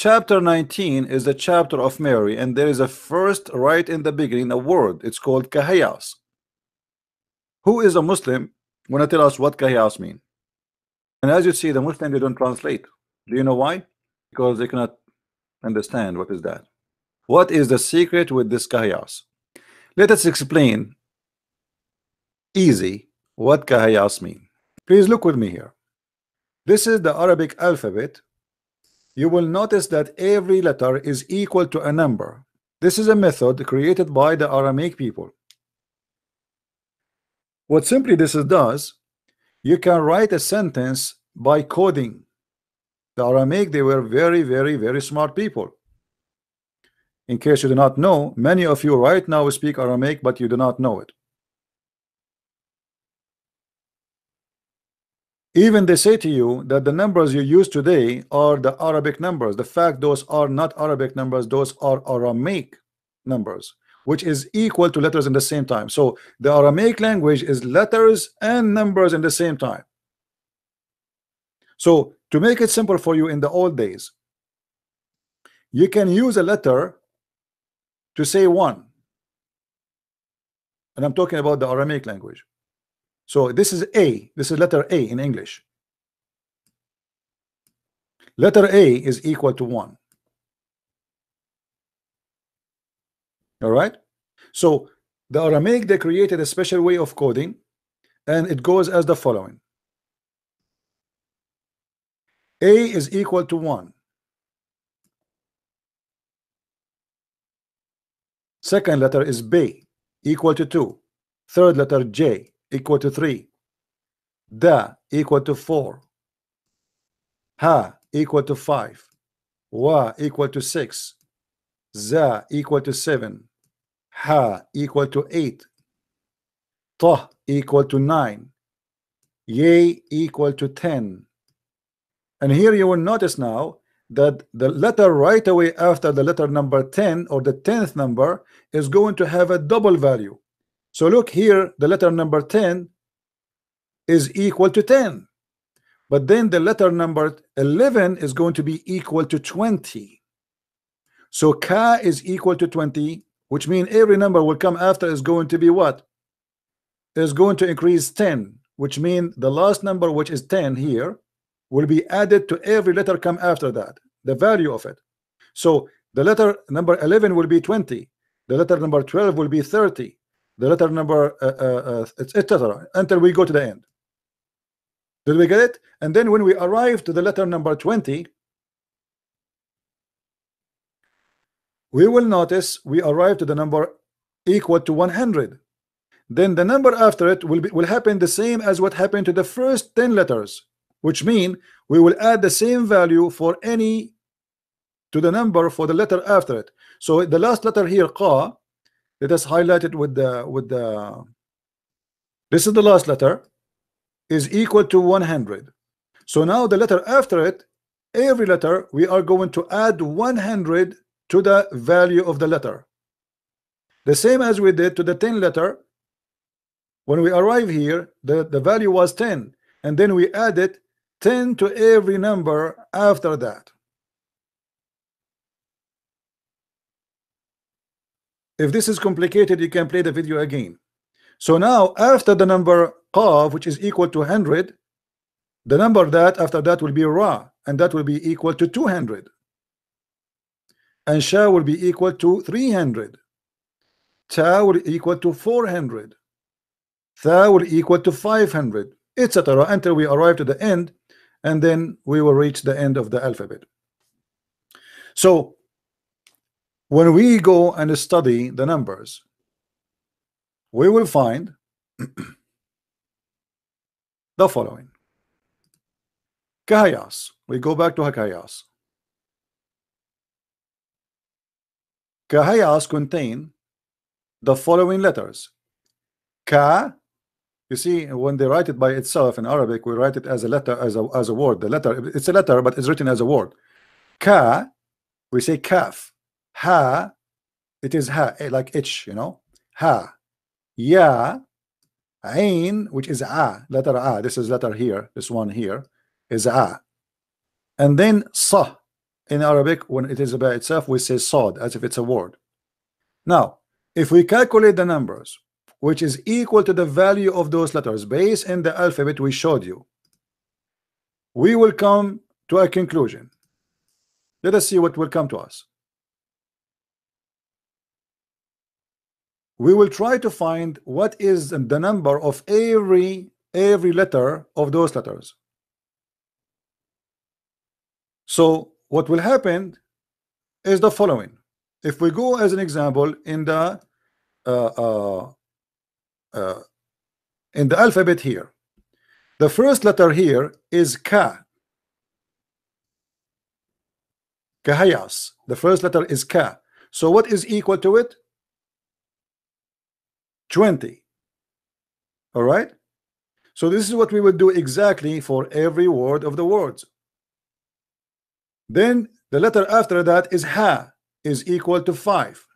chapter 19 is the chapter of Mary and there is a first right in the beginning a word. It's called kahayas who is a Muslim when I tell us what kahayas mean? And as you see the Muslim they don't translate. Do you know why? Because they cannot understand what is that. What is the secret with this kahayas let us explain easy what kahayas mean. Please look with me here. This is the Arabic alphabet you will notice that every letter is equal to a number. This is a method created by the Aramaic people. What simply this does you can write a sentence by coding. The Aramaic they were very very very smart people. In case you do not know many of you right now speak Aramaic but you do not know it even they say to you that the numbers you use today are the Arabic numbers. The fact those are not Arabic numbers those are Aramaic numbers which is equal to letters in the same time. So the Aramaic language is letters and numbers in the same time. So to make it simple for you in the old days you can use a letter to say one. And I'm talking about the Aramaic language so this is A. This is letter A in English. Letter A is equal to 1. All right. So the Aramaic they created a special way of coding and it goes as the following. A is equal to 1. Second letter is B equal to 2. Third letter J equal to 3 da equal to 4 ha equal to 5 wa equal to 6 za equal to 7 ha equal to 8 ta equal to 9 ye equal to 10 and here you will notice now that the letter right away after the letter number 10 or the 10th number is going to have a double value so look here, the letter number 10 is equal to 10. But then the letter number 11 is going to be equal to 20. So ka is equal to 20, which means every number will come after is going to be what? Is going to increase 10, which means the last number, which is 10 here, will be added to every letter come after that, the value of it. So the letter number 11 will be 20. The letter number 12 will be 30 the letter number uh, uh, uh etc until we go to the end. Did we get it? And then when we arrive to the letter number 20 we will notice we arrive to the number equal to 100 then the number after it will be will happen the same as what happened to the first 10 letters which mean we will add the same value for any to the number for the letter after it. So the last letter here qa let us highlight it with the with the this is the last letter is equal to 100 so now the letter after it every letter we are going to add 100 to the value of the letter. The same as we did to the 10 letter. When we arrive here the the value was 10 and then we added 10 to every number after that if this is complicated you can play the video again. So now after the number qaf which is equal to 100 the number that after that will be ra and that will be equal to 200 and sha will be equal to 300 ta will equal to 400 tha will equal to 500 etc until we arrive to the end and then we will reach the end of the alphabet. So when we go and study the numbers we will find the following. Kahayas we go back to hakayas kahayas contain the following letters. Ka you see when they write it by itself in Arabic we write it as a letter as a, as a word. The letter it's a letter but it's written as a word. Ka we say kaf ha it is ha eh, like itch you know? Ha ya ain which is a letter a this is letter here this one here is a. And then sa in Arabic when it is by itself we say sod as if it's a word. Now if we calculate the numbers which is equal to the value of those letters based in the alphabet we showed you we will come to a conclusion. Let us see what will come to us we will try to find what is the number of every every letter of those letters. So what will happen is the following. If we go as an example in the uh, uh, uh, in the alphabet here the first letter here is ka kahayas the first letter is ka so what is equal to it 20 all right? So this is what we would do exactly for every word of the words. Then the letter after that is ha is equal to 5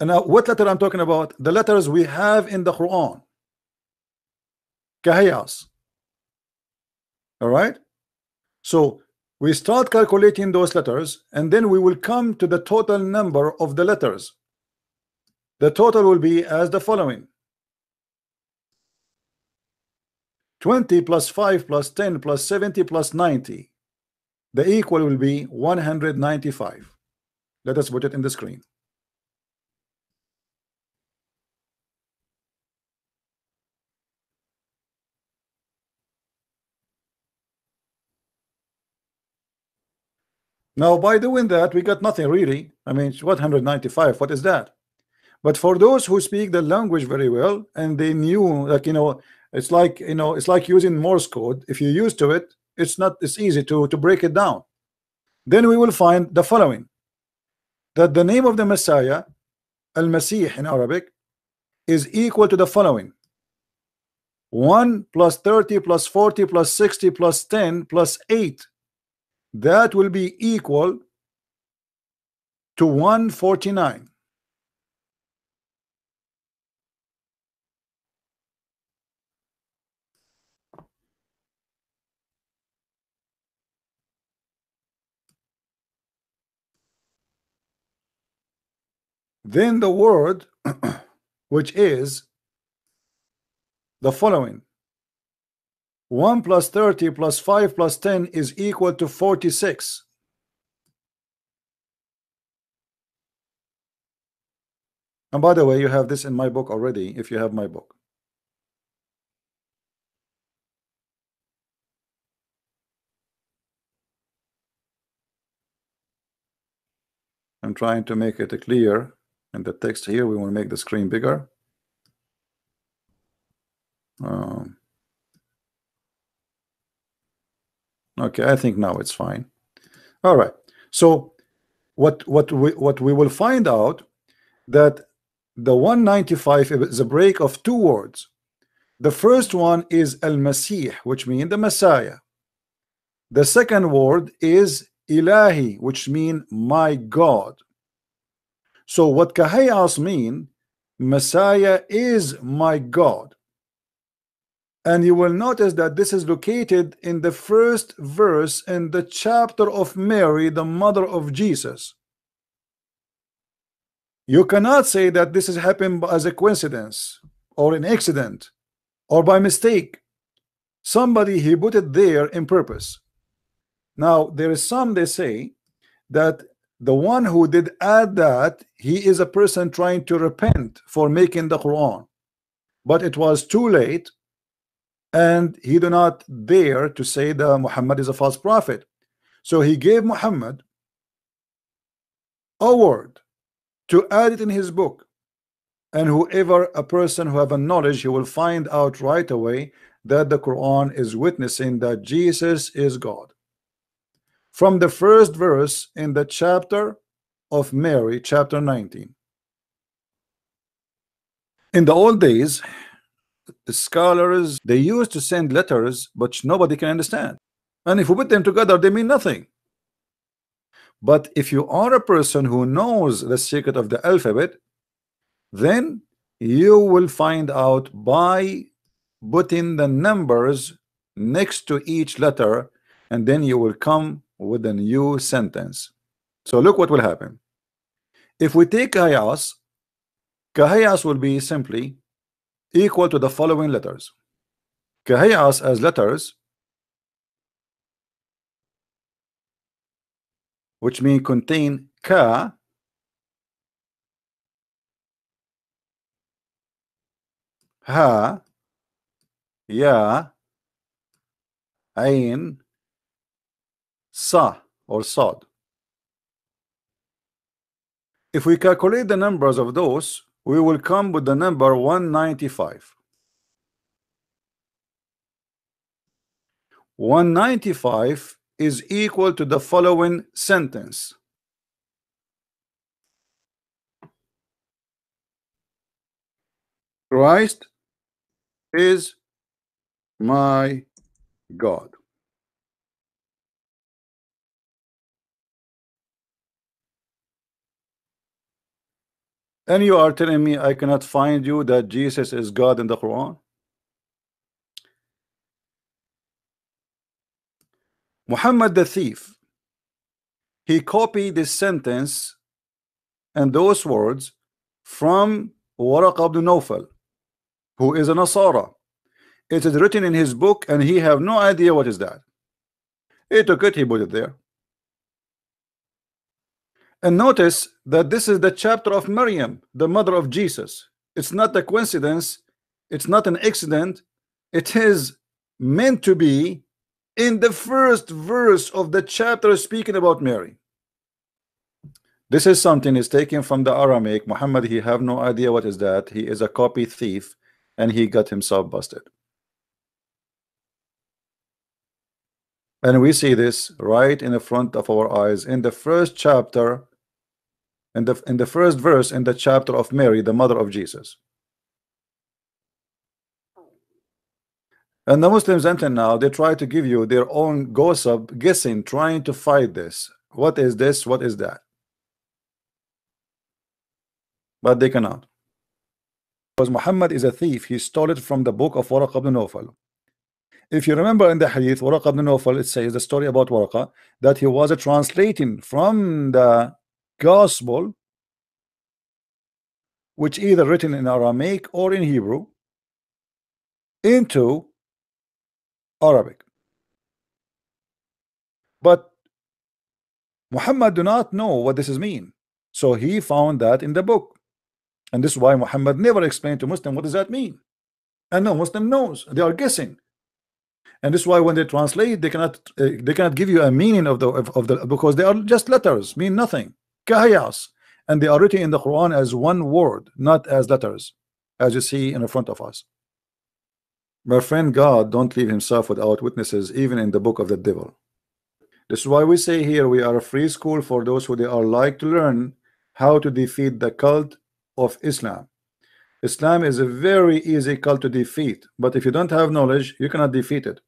and now what letter I'm talking about? The letters we have in the Quran. Kahayas. All right? So we start calculating those letters and then we will come to the total number of the letters. The total will be as the following. 20 plus 5 plus 10 plus 70 plus 90 the equal will be 195 let us put it in the screen Now, by doing that, we got nothing really. I mean, what 195? What is that? But for those who speak the language very well and they knew, like you know, it's like you know, it's like using Morse code. If you're used to it, it's not. It's easy to to break it down. Then we will find the following: that the name of the Messiah, Al-Masih in Arabic, is equal to the following: 1 plus 30 plus 40 plus 60 plus 10 plus 8 that will be equal to 149 then the word which is the following 1 plus 30 plus 5 plus 10 is equal to 46. And by the way, you have this in my book already, if you have my book. I'm trying to make it clear in the text here. We want to make the screen bigger. Um, okay I think now it's fine. All right. So what what we what we will find out that the 195 is a break of two words. The first one is al-masih which means the messiah. The second word is ilahi which mean my god. So what kahayas mean messiah is my god and you will notice that this is located in the first verse in the chapter of Mary the mother of Jesus. You cannot say that this has happened as a coincidence or an accident or by mistake. Somebody he put it there in purpose. Now there is some they say that the one who did add that he is a person trying to repent for making the Quran. But it was too late and he do not dare to say that Muhammad is a false prophet. So he gave Muhammad a word to add it in his book. And whoever a person who have a knowledge he will find out right away that the Quran is witnessing that Jesus is God. From the first verse in the chapter of Mary chapter 19 in the old days the scholars they used to send letters but nobody can understand. And if we put them together they mean nothing. But if you are a person who knows the secret of the alphabet then you will find out by putting the numbers next to each letter and then you will come with a new sentence. So look what will happen. If we take kahayas kahayas will be simply equal to the following letters. Kahayas as letters which mean contain ka ha ya ain sa or sod. If we calculate the numbers of those we will come with the number 195 195 is equal to the following sentence Christ is my God. And you are telling me I cannot find you that Jesus is God in the Quran? Muhammad the thief, he copied this sentence and those words from Waraqa ibn Nawfal, who is a Nasara. It is written in his book and he have no idea what is that. He took it, he put it there. And notice that this is the chapter of Maryam, the mother of Jesus. It's not a coincidence. It's not an accident. It is meant to be in the first verse of the chapter speaking about Mary. This is something is taken from the Aramaic. Muhammad, he have no idea what is that. He is a copy thief and he got himself busted. And we see this right in the front of our eyes in the first chapter, in the in the first verse in the chapter of Mary, the mother of Jesus. And the Muslims until now they try to give you their own gossip, guessing, trying to fight this. What is this? What is that? But they cannot. Because Muhammad is a thief, he stole it from the book of Waraqa ibn Nawfal. If you remember in the hadith, Waraqa ibn Nawfal, it says the story about Waraqa that he was translating from the gospel, which either written in Aramaic or in Hebrew, into Arabic. But Muhammad do not know what this is mean. So he found that in the book. And this is why Muhammad never explained to Muslim what does that mean. And no Muslim knows. They are guessing. And this is why when they translate, they cannot uh, they cannot give you a meaning of the of, of the because they are just letters, mean nothing. Kahayas. And they are written in the Quran as one word, not as letters, as you see in front of us. My friend, God don't leave himself without witnesses, even in the book of the devil. This is why we say here we are a free school for those who they are like to learn how to defeat the cult of Islam. Islam is a very easy cult to defeat, but if you don't have knowledge, you cannot defeat it.